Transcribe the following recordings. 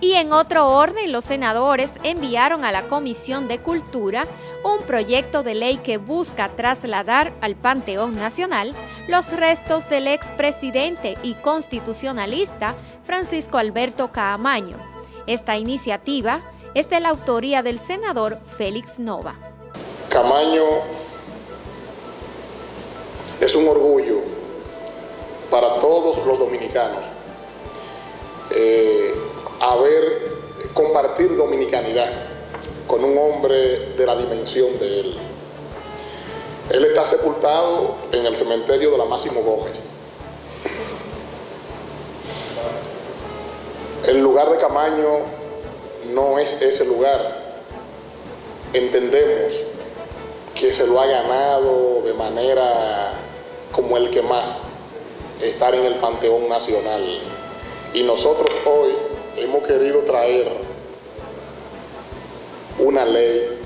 Y en otro orden, los senadores enviaron a la Comisión de Cultura un proyecto de ley que busca trasladar al Panteón Nacional los restos del expresidente y constitucionalista Francisco Alberto Caamaño. Esta iniciativa es de la autoría del senador Félix Nova. Camaño es un orgullo para todos los dominicanos eh, haber compartir dominicanidad con un hombre de la dimensión de él. Él está sepultado en el cementerio de la Máximo Gómez. El lugar de Camaño no es ese lugar. Entendemos que se lo ha ganado de manera como el que más, estar en el Panteón Nacional. Y nosotros hoy hemos querido traer una ley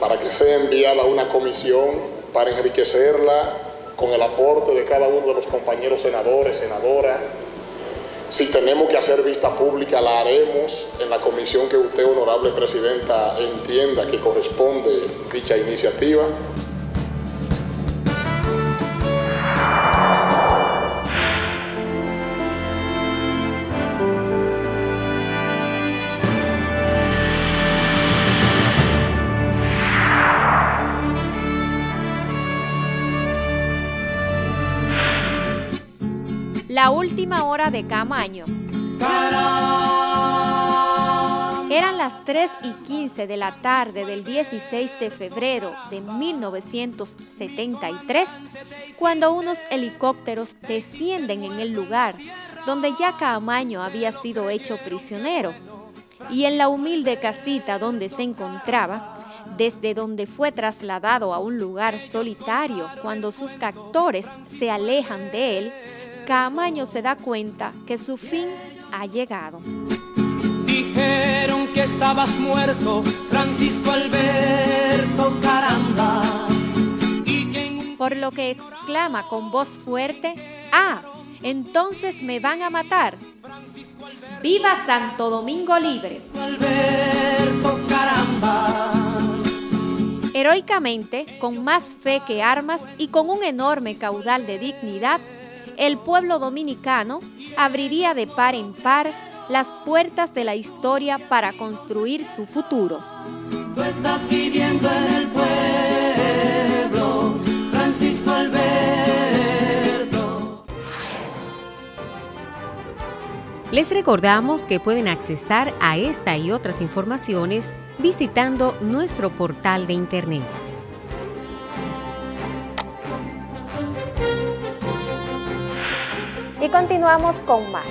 para que sea enviada a una comisión para enriquecerla con el aporte de cada uno de los compañeros senadores, senadoras. Si tenemos que hacer vista pública, la haremos en la comisión que usted, honorable presidenta, entienda que corresponde dicha iniciativa. La última hora de Camaño. Eran las 3 y 15 de la tarde del 16 de febrero de 1973 cuando unos helicópteros descienden en el lugar donde ya Camaño había sido hecho prisionero y en la humilde casita donde se encontraba, desde donde fue trasladado a un lugar solitario cuando sus captores se alejan de él, Camaño se da cuenta que su fin ha llegado. Dijeron que estabas muerto, Francisco Alberto Caramba. Por lo que exclama con voz fuerte, ah, entonces me van a matar. ¡Viva Santo Domingo Libre! Alberto Caramba. Heroicamente, con más fe que armas y con un enorme caudal de dignidad, el pueblo dominicano abriría de par en par las puertas de la historia para construir su futuro. Tú estás viviendo en el pueblo, Francisco Alberto. Les recordamos que pueden accesar a esta y otras informaciones visitando nuestro portal de internet Y continuamos con más.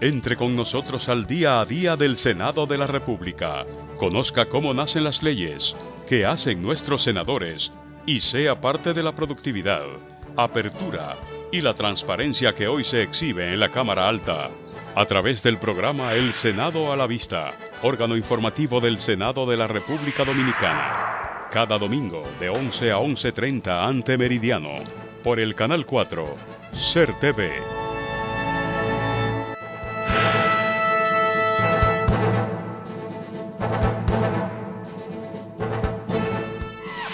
Entre con nosotros al día a día del Senado de la República. Conozca cómo nacen las leyes, qué hacen nuestros senadores y sea parte de la productividad, apertura y la transparencia que hoy se exhibe en la Cámara Alta. A través del programa El Senado a la Vista, órgano informativo del Senado de la República Dominicana. Cada domingo de 11 a 11.30 ante Meridiano por el Canal 4, Ser TV.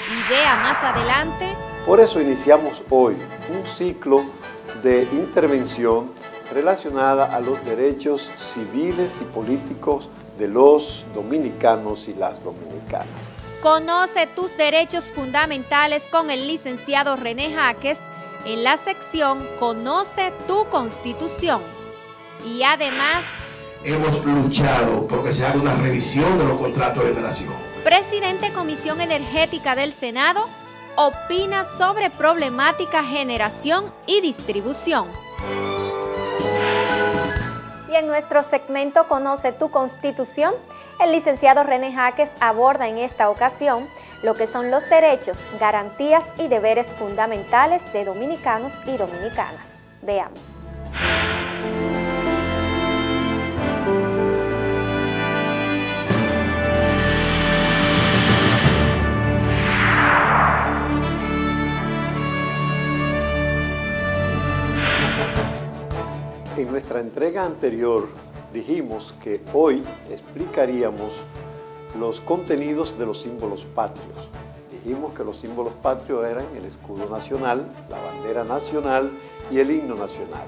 Y vea más adelante. Por eso iniciamos hoy un ciclo de intervención relacionada a los derechos civiles y políticos de los dominicanos y las dominicanas. Conoce tus derechos fundamentales con el licenciado René Jaques en la sección Conoce tu Constitución. Y además... Hemos luchado porque se haga una revisión de los contratos de generación. Presidente Comisión Energética del Senado opina sobre problemática generación y distribución. Y en nuestro segmento Conoce tu Constitución, el licenciado René Jaques aborda en esta ocasión lo que son los derechos, garantías y deberes fundamentales de dominicanos y dominicanas. Veamos. En nuestra entrega anterior dijimos que hoy explicaríamos los contenidos de los símbolos patrios. Dijimos que los símbolos patrios eran el escudo nacional, la bandera nacional y el himno nacional.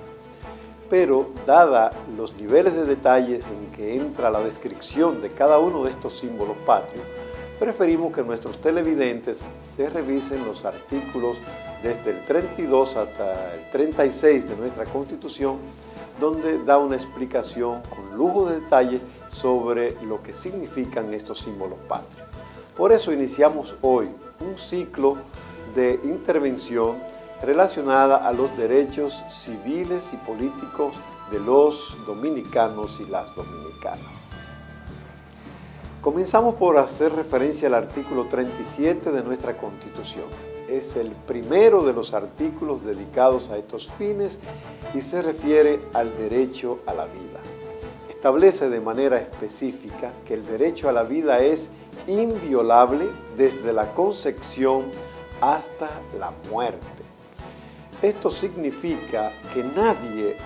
Pero, dada los niveles de detalles en que entra la descripción de cada uno de estos símbolos patrios, preferimos que nuestros televidentes se revisen los artículos desde el 32 hasta el 36 de nuestra Constitución, donde da una explicación con lujo de detalle sobre lo que significan estos símbolos patrios. Por eso iniciamos hoy un ciclo de intervención relacionada a los derechos civiles y políticos de los dominicanos y las dominicanas. Comenzamos por hacer referencia al artículo 37 de nuestra Constitución. Es el primero de los artículos dedicados a estos fines y se refiere al derecho a la vida. Establece de manera específica que el derecho a la vida es inviolable desde la concepción hasta la muerte. Esto significa que nadie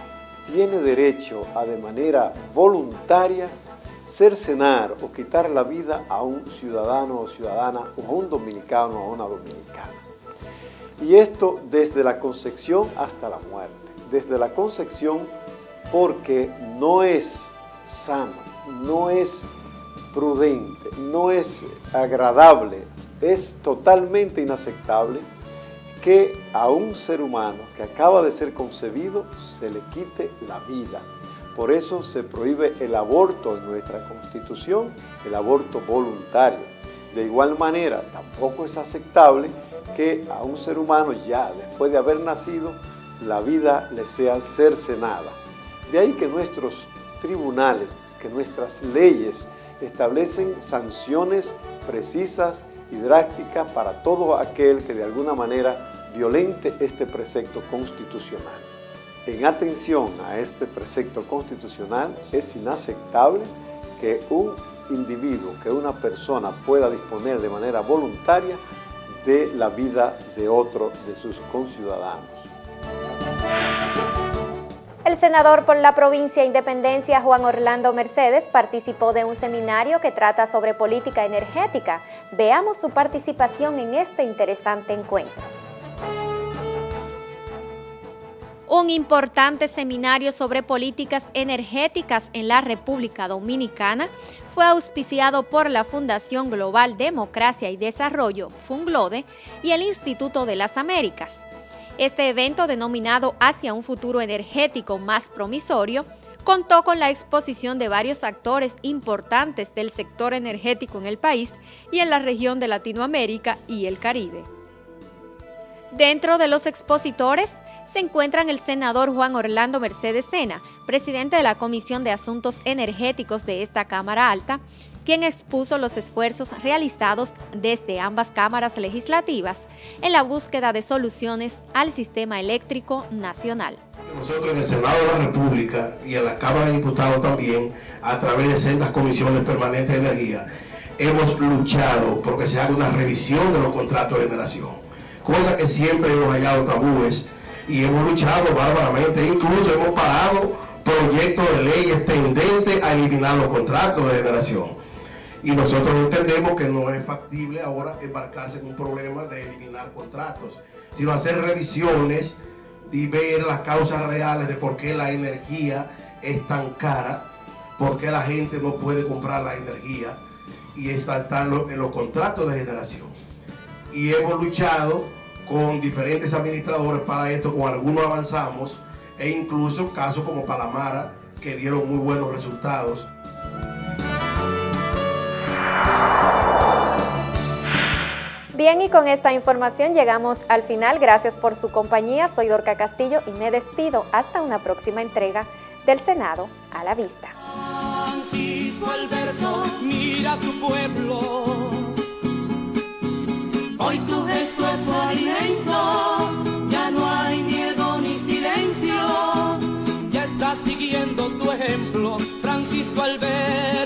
tiene derecho a de manera voluntaria cercenar o quitar la vida a un ciudadano o ciudadana o a un dominicano o a una dominicana. Y esto desde la concepción hasta la muerte. Desde la concepción porque no es sano, no es prudente, no es agradable, es totalmente inaceptable que a un ser humano que acaba de ser concebido se le quite la vida. Por eso se prohíbe el aborto en nuestra Constitución, el aborto voluntario. De igual manera, tampoco es aceptable que a un ser humano ya después de haber nacido, la vida le sea cercenada. De ahí que nuestros tribunales, que nuestras leyes establecen sanciones precisas y drásticas para todo aquel que de alguna manera violente este precepto constitucional. En atención a este precepto constitucional, es inaceptable que un individuo, que una persona pueda disponer de manera voluntaria de la vida de otro de sus conciudadanos. El senador por la provincia Independencia, Juan Orlando Mercedes, participó de un seminario que trata sobre política energética. Veamos su participación en este interesante encuentro. Un importante seminario sobre políticas energéticas en la República Dominicana fue auspiciado por la Fundación Global Democracia y Desarrollo, FUNGLODE, y el Instituto de las Américas. Este evento, denominado Hacia un futuro energético más promisorio, contó con la exposición de varios actores importantes del sector energético en el país y en la región de Latinoamérica y el Caribe. Dentro de los expositores se encuentran el senador Juan Orlando Mercedes Sena, presidente de la Comisión de Asuntos Energéticos de esta Cámara Alta, quien expuso los esfuerzos realizados desde ambas cámaras legislativas en la búsqueda de soluciones al sistema eléctrico nacional. Nosotros en el Senado de la República y en la Cámara de Diputados también, a través de sendas comisiones permanentes de energía, hemos luchado porque se haga una revisión de los contratos de generación, cosa que siempre hemos hallado tabúes y hemos luchado bárbaramente, incluso hemos parado proyectos de leyes tendentes a eliminar los contratos de generación. Y nosotros entendemos que no es factible ahora embarcarse en un problema de eliminar contratos, sino hacer revisiones y ver las causas reales de por qué la energía es tan cara, por qué la gente no puede comprar la energía y está en los contratos de generación. Y hemos luchado con diferentes administradores para esto, con algunos avanzamos, e incluso casos como Palamara, que dieron muy buenos resultados. Bien, y con esta información llegamos al final. Gracias por su compañía. Soy Dorca Castillo y me despido hasta una próxima entrega del Senado a la vista. Francisco Alberto, mira tu pueblo Hoy tu gesto es alimento, ya no hay miedo ni silencio, ya estás siguiendo tu ejemplo, Francisco Alberto,